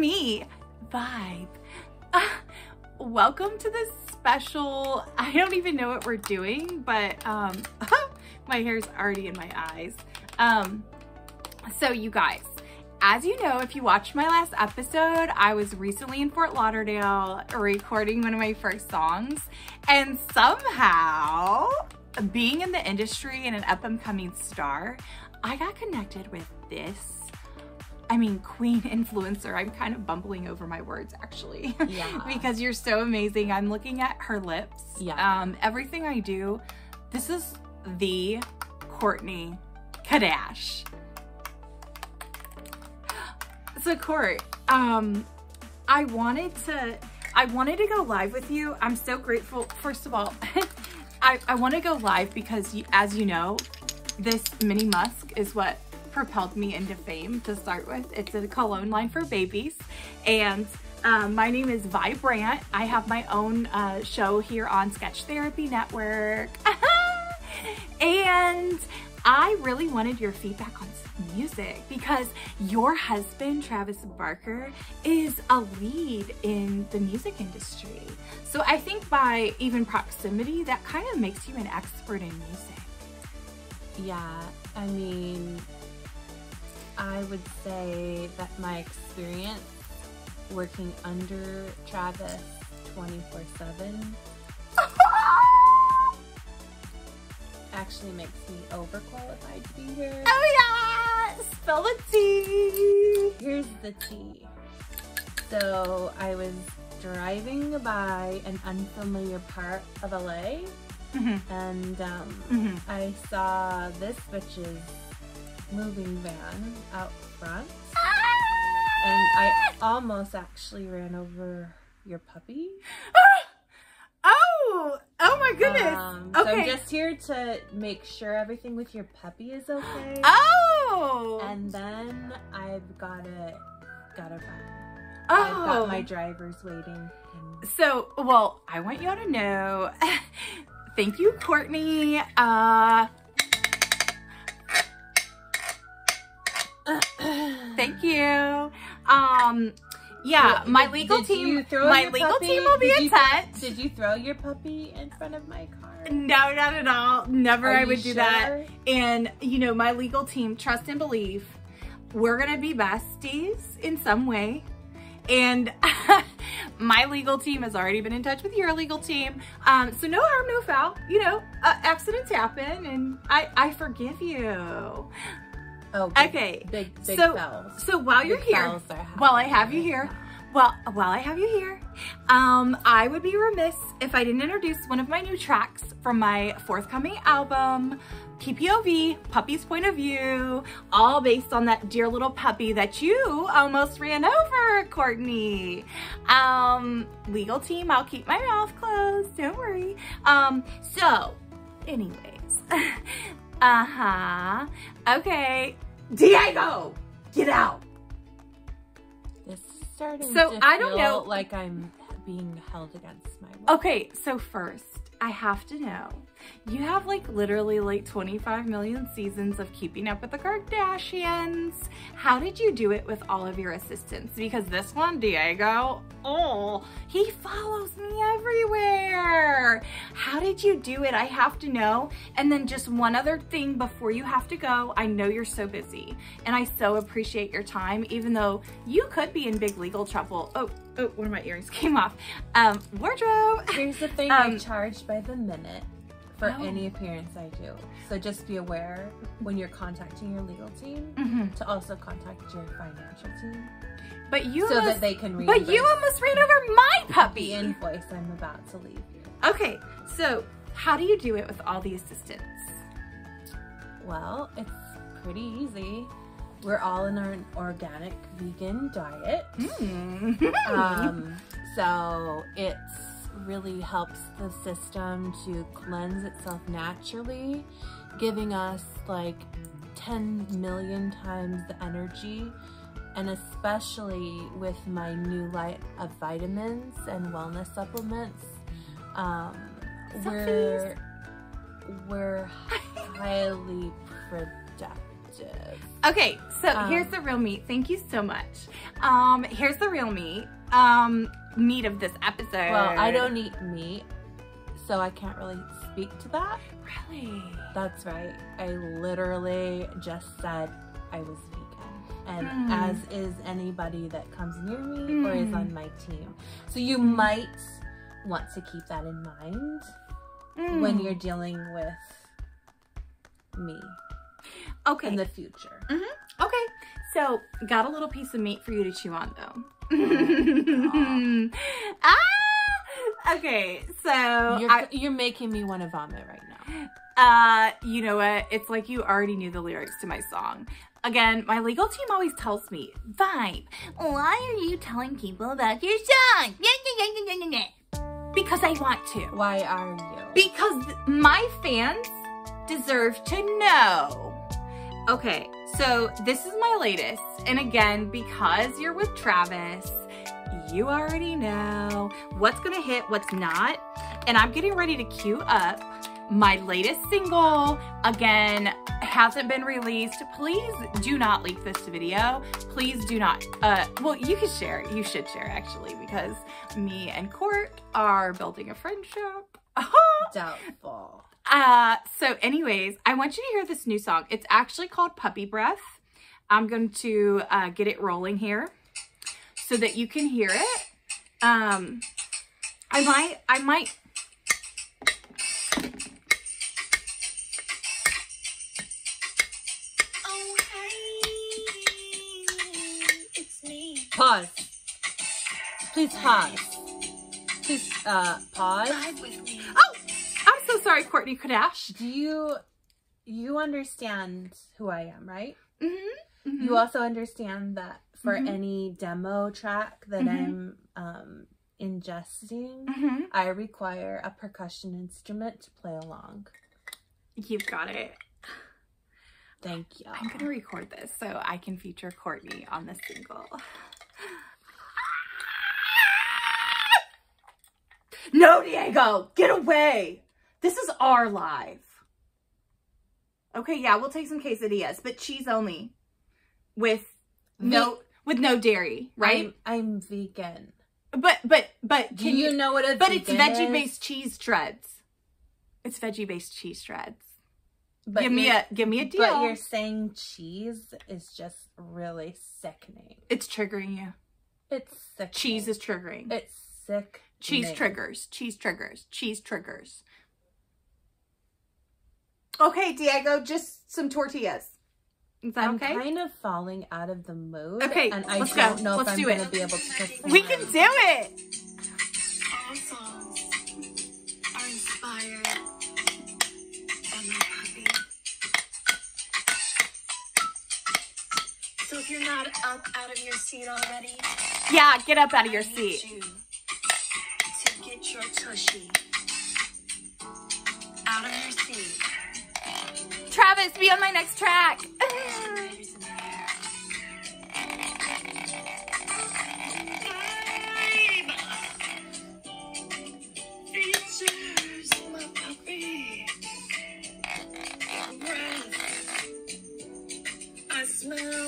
me, Vibe. Uh, welcome to this special, I don't even know what we're doing, but um, my hair's already in my eyes. Um, so you guys, as you know, if you watched my last episode, I was recently in Fort Lauderdale recording one of my first songs and somehow being in the industry and an up and coming star, I got connected with this I mean, queen influencer. I'm kind of bumbling over my words actually. Yeah. because you're so amazing. I'm looking at her lips. Yeah. Um, everything I do, this is the Courtney Kardashian. So Court, um, I wanted to, I wanted to go live with you. I'm so grateful. First of all, I, I want to go live because you, as you know, this mini musk is what propelled me into fame to start with. It's a cologne line for babies. And um, my name is Vibrant. I have my own uh, show here on Sketchy Therapy Network. and I really wanted your feedback on music because your husband, Travis Barker, is a lead in the music industry. So I think by even proximity, that kind of makes you an expert in music. Yeah, I mean, I would say that my experience working under Travis 24 7 actually makes me overqualified to be here. Oh yeah! Spill the tea! Here's the tea. So I was driving by an unfamiliar part of LA Mm -hmm. and um, Mm -hmm. I saw this bitch's moving van out front. And I almost actually ran over your puppy. oh! Oh my goodness! Um, okay. So I'm just here to make sure everything with your puppy is okay. Oh! And then I've gotta, gotta run. oh. I've got my drivers waiting. So, well, I want y'all to know, thank you, Courtney. Uh, Thank you. Um, yeah, my legal team. My legal puppy? team will be did in touch. Did you throw your puppy in front of my car? No, not at all. Never Are I would do sure? that. And you know, my legal team, trust and believe, we're gonna be besties in some way. And my legal team has already been in touch with your legal team. Um, so no harm, no foul. You know, uh, accidents happen, and I I forgive you. Oh, big, Okay, Big, big so-. So while you're here, while I have you here, well, while I have you here, um, I would be remiss if I didn't introduce one of my new tracks from my forthcoming album, PPOV, Puppy's Point of View, all based on that dear little puppy that you almost ran over, Courtney. Um, legal team, I'll keep my mouth closed, don't worry. Um, so, anyways, uh-huh, okay, Diego, get out. This is starting So, to I don't feel know- like I'm being held against my will. Okay, so first, I have to know. You have like literally like 25 million seasons of keeping up with the Kardashians. How did you do it with all of your assistants? Because this one, Diego, oh, he follows me everywhere. How did you do it? I have to know. And then just one other thing before you have to go. I know you're so busy and I so appreciate your time, even though you could be in big legal trouble. Oh, oh, one of my earrings came off. Um, wardrobe. Here's the thing, Um, I'm charged by the minute for Oh. any appearance I do. So just be aware when you're contacting your legal team Mhm. to also contact your financial team But you so almost, that they can reimburse but you almost ran over my the puppy. invoice I'm about to leave you. Okay, so how do you do it with all the assistants? Well, it's pretty easy. We're all in our organic vegan diet. Mm. um, so it really helps the system to cleanse itself naturally, giving us like 10 million times the energy. And especially with my new line of vitamins and wellness supplements, um, we're we're highly productive. Okay, so Um, here's the real meat. Thank you so much. Um, here's the real meat. Um, meat of this episode. Well, I don't eat meat, so I can't really speak to that. really. That's right. I literally just said I was vegan. And Hmm. as is anybody that comes near me or is Hmm. on my team. So you Hmm. might want to keep that in mind Mm. when you're dealing with me okay. in the future. Okay, so got a little piece of meat for you to chew on though. ah! Okay, so You're, I, you're making me want to vomit right now. uh, you know what? It's like you already knew the lyrics to my song. Again, my legal team always tells me, Vibe, why are you telling people about your song? Because I want to. Why are you? Because my fans deserve to know. Okay, so this is my latest. And again, because you're with Travis, you already know what's gonna hit, what's not. And I'm getting ready to queue up my latest single. Again, hasn't been released. Please do not leak this video. Please do not, uh, well, you can share. You should share actually, because me and Court are building a friendship. Doubtful. Uh, so anyways, I want you to hear this new song. It's actually called Puppy Breath. I'm going to uh, get it rolling here so that you can hear it. Um, I might, I might. Oh, hey, it's me. Pause. Please pause. Please uh pause. Vibe with me. Oh, sorry, Courtney Kardashian. Do you you understand who I am, right? Mm-hmm. You also understand that for Mhm. any demo track that Mhm. I'm um ingesting, hmm I require a percussion instrument to play along. You've got it. Thank you. I'm gonna record this so I can feature Courtney on the single. No, Diego, get away. This is our live. Okay, yeah, we'll take some quesadillas, but cheese only, with no with no dairy, right? I'm, I'm vegan. but but but Do can you, know what a But it's vegan veggie is? based cheese shreds. It's veggie based cheese shreds. But give me a give me a deal. But you're saying cheese is just really sickening. It's triggering you. It's sick. Cheese is triggering. It's sick. Cheese triggers. Cheese triggers. Cheese triggers. Okay, Diego, just some tortillas. Is that I'm okay? kind of falling out of the mood. Okay, and I let's don't go. know Let's if I'm do going it. to be able to perform. we can do it. All songs are inspired by my puppy. So if you're not up out of your seat already, Yeah, get up out of your I need seat. you to get your tushy out of your seat. Travis, be on my next track. Fingers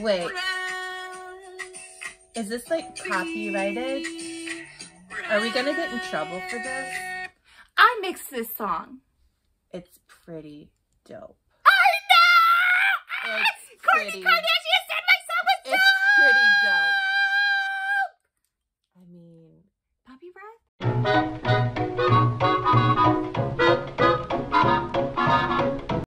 Wait, is this like copyrighted? Are we gonna get in trouble for this? I mixed this song. It's pretty dope. I know. It's Courtney pretty- Kardashian said my song was It's pretty dope. I mean, Puppy breath.